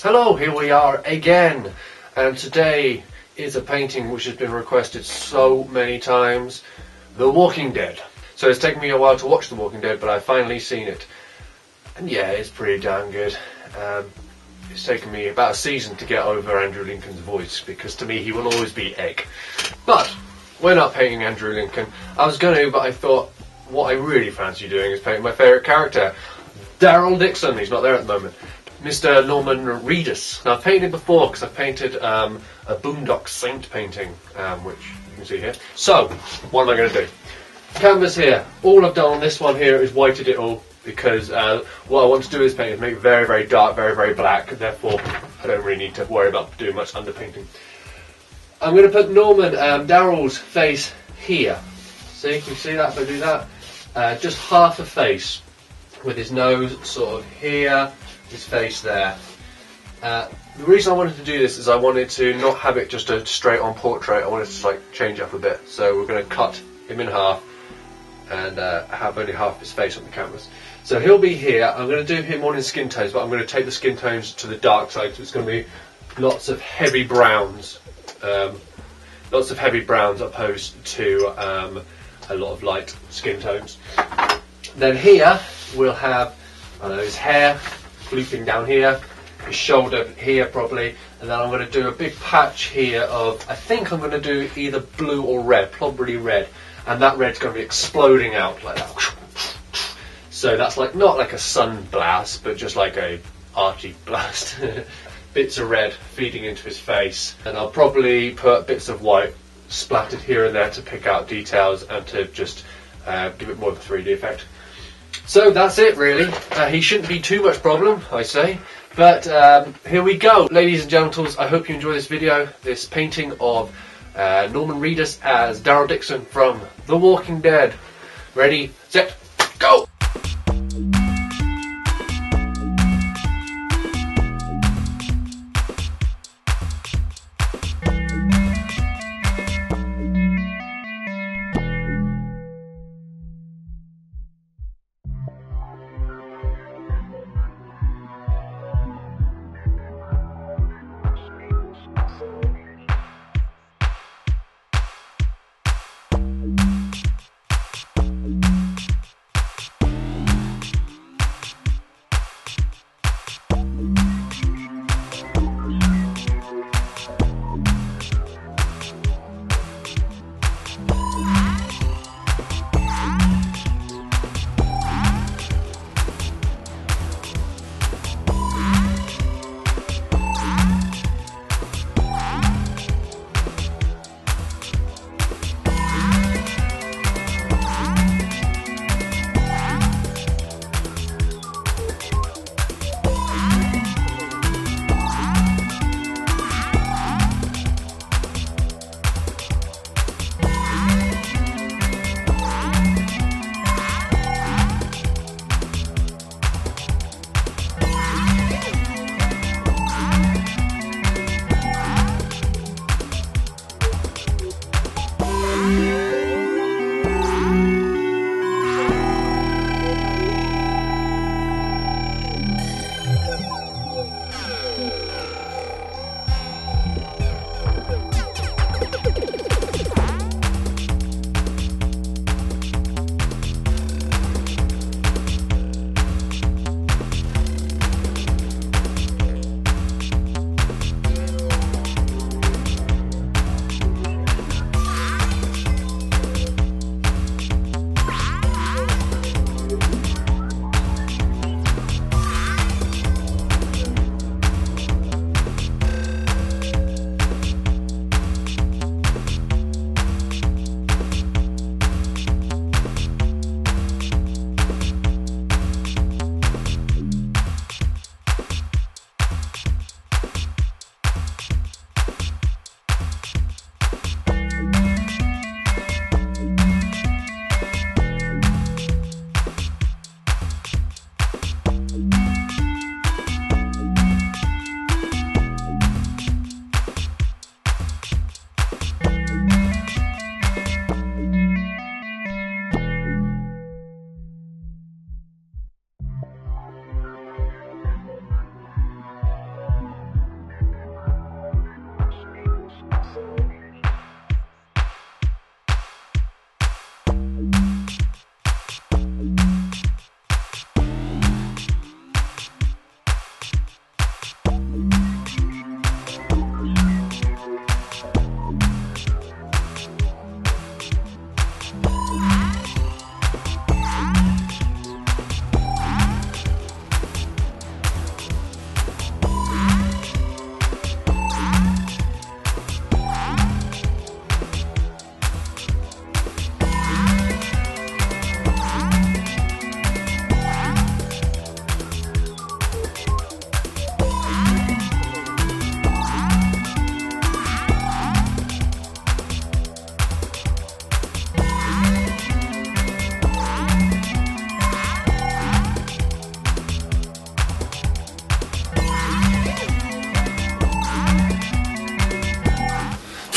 Hello, here we are again, and today is a painting which has been requested so many times The Walking Dead. So it's taken me a while to watch The Walking Dead, but I've finally seen it. And yeah, it's pretty damn good. Um, it's taken me about a season to get over Andrew Lincoln's voice because to me he will always be Egg. But we're not painting Andrew Lincoln. I was going to, but I thought what I really fancy doing is painting my favourite character, Daryl Dixon. He's not there at the moment. Mr. Norman Reedus. Now, I've painted before because I've painted um, a Boondock Saint painting, um, which you can see here. So, what am I going to do? Canvas here. All I've done on this one here is whited it all because uh, what I want to do is paint make it very, very dark, very, very black. Therefore, I don't really need to worry about doing much underpainting. I'm going to put Norman um, Daryl's face here. See, can you see that if I do that? Uh, just half a face with his nose sort of here, his face there. Uh, the reason I wanted to do this is I wanted to not have it just a straight on portrait. I wanted to like change up a bit. So we're going to cut him in half and uh, have only half his face on the canvas. So he'll be here. I'm going to do him all in skin tones, but I'm going to take the skin tones to the dark side. So it's going to be lots of heavy browns, um, lots of heavy browns opposed to um, a lot of light skin tones. Then here we'll have know, his hair looping down here, his shoulder here probably, and then I'm going to do a big patch here of, I think I'm going to do either blue or red, probably red, and that red's going to be exploding out like that. So that's like not like a sun blast, but just like a archy blast. bits of red feeding into his face, and I'll probably put bits of white splattered here and there to pick out details and to just uh, give it more of a 3D effect. So that's it really. Uh, he shouldn't be too much problem, I say. But um, here we go. Ladies and gentlemen, I hope you enjoy this video, this painting of uh, Norman Reedus as Daryl Dixon from The Walking Dead. Ready, set, go!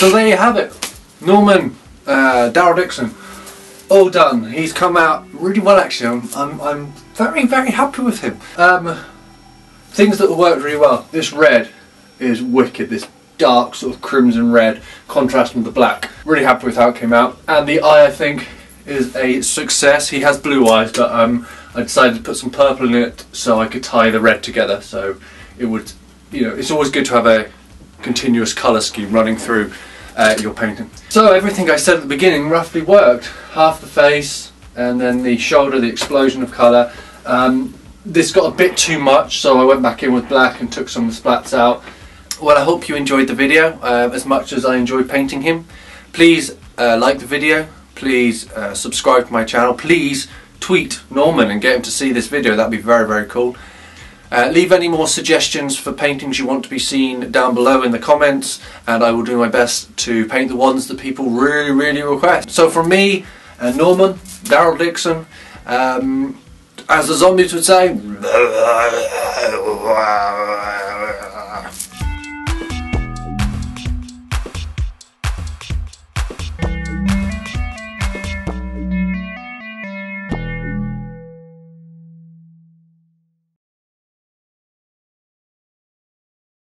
So there you have it. Norman, uh, Daryl Dixon, all done. He's come out really well actually. I'm, I'm, I'm very, very happy with him. Um, things that worked really well. This red is wicked. This dark sort of crimson red contrast with the black. Really happy with how it came out. And the eye I think is a success. He has blue eyes but um, I decided to put some purple in it so I could tie the red together so it would, you know, it's always good to have a continuous colour scheme running through uh, your painting. So everything I said at the beginning roughly worked. Half the face and then the shoulder, the explosion of colour. Um, this got a bit too much so I went back in with black and took some of the splats out. Well I hope you enjoyed the video uh, as much as I enjoyed painting him. Please uh, like the video, please uh, subscribe to my channel, please tweet Norman and get him to see this video, that'd be very very cool. Uh, leave any more suggestions for paintings you want to be seen down below in the comments and I will do my best to paint the ones that people really really request. So from me and Norman, Daryl Dixon, um, as the zombies would say